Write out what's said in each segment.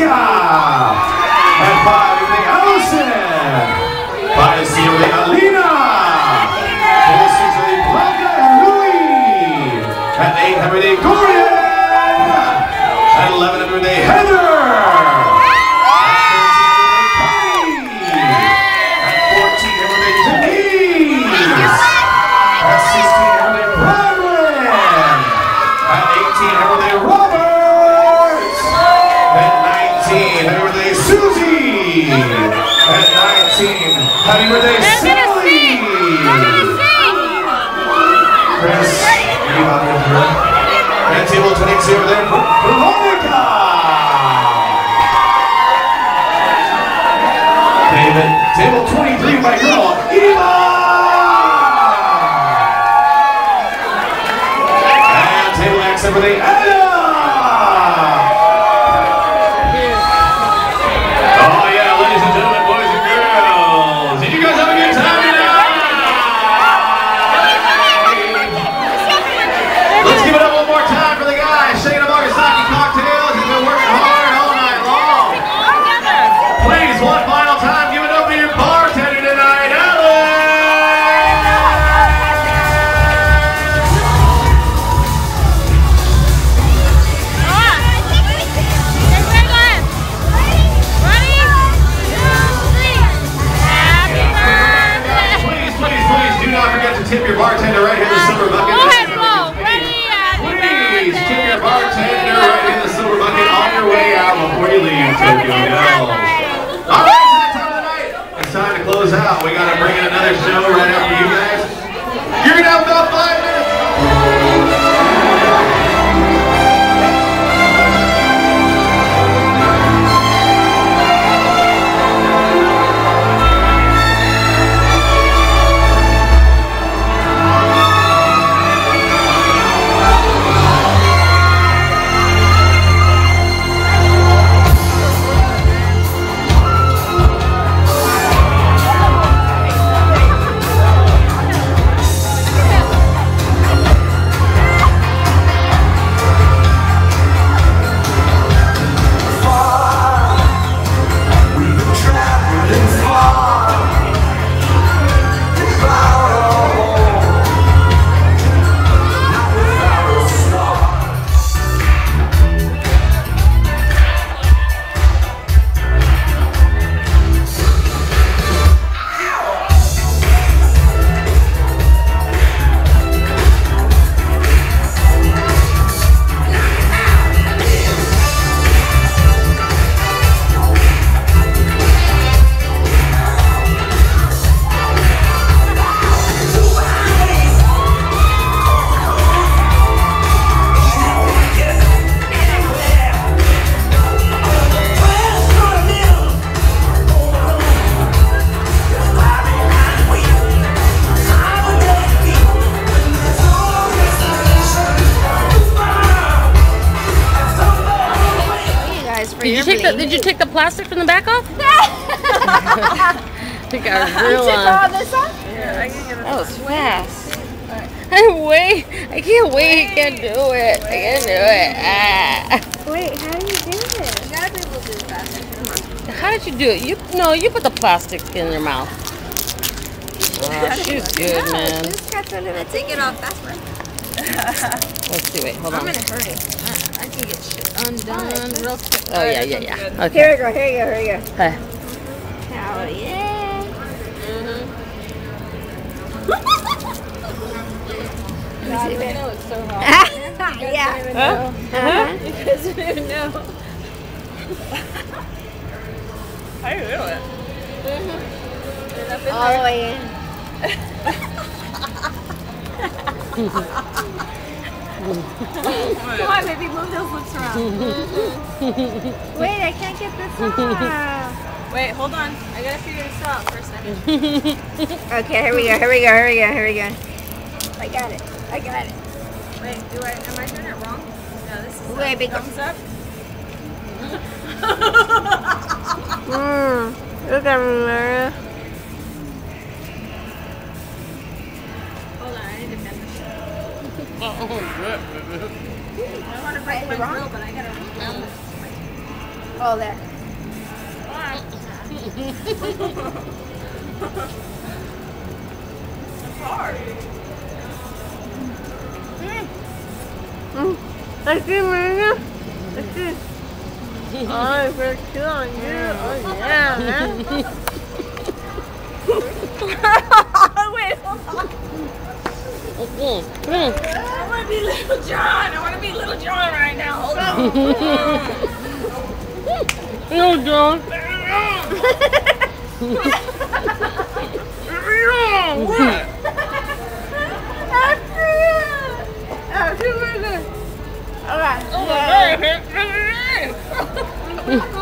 At five, everything Allison. Five, C, everything Alina. Four, six, everything Blanca and Louie. At eight, everything Dorian. At eleven, everything Heather. 19, happy birthday Susie. At 19, happy birthday tip your bartender right here in the silver bucket. Please tip your bartender right in the silver bucket on your way out before you leave Tokyo Girls. All right, it's that time of the night. It's time to close out. We got to bring in another show right after you guys. Did you take the Did you take the plastic from the back off? we got a real one. this off? That was fast. I'm wait. I can't wait. I can't do it. I can't do it. Ah. Wait, how do you do this? You gotta be able to do it. Come on. How did you do it? You no. You put the plastic in your mouth. Wow, she's good, man. Just got rid of it. Take it off faster. Let's see. Wait, hold on. I'm gonna hurry. I can get shit undone real quick. Oh yeah, yeah, yeah. Okay. Here we go, here we go, here we go. Hey. Oh, yeah. God, I know it's so hot. yeah. Huh? Uh-huh. You guys don't even know. How do you do it? Get up in All the way in. Come on, baby, move those lips around. Wait, I can't get this off. Wait, hold on. I gotta figure this out for a second. Okay, here we go, here we go, here we go, here we go. I got it. I got it. Wait, do I? Am I doing it wrong? No, this is up. big- thumbs up. Mmm. Look at me, Mara. I don't want to break my grill, but I gotta. Oh, there. It's hard. Let's do Marina. Let's do. Oh, we're two on you. Oh, yeah, man. Wait, hold on. Mm, mm. I want to be Little John. I want to be Little John right now. Hold on. No, John. What? Oh. Alright. Oh my God.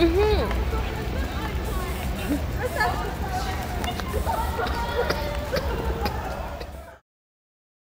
Mhm.